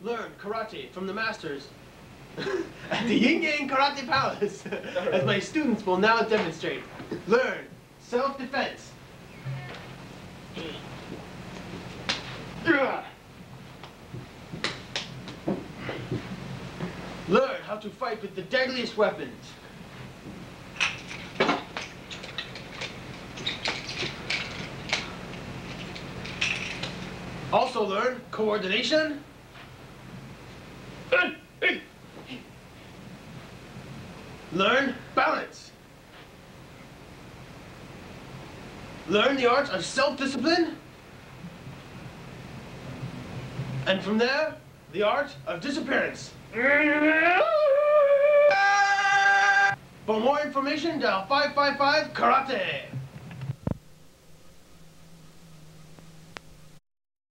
Learn karate from the masters at the Yin Yang Karate Palace, as my students will now demonstrate. Learn self-defense. Learn how to fight with the deadliest weapons. Also learn coordination. Learn balance. Learn the art of self-discipline. And from there, the art of disappearance. For more information, dial 555 Karate.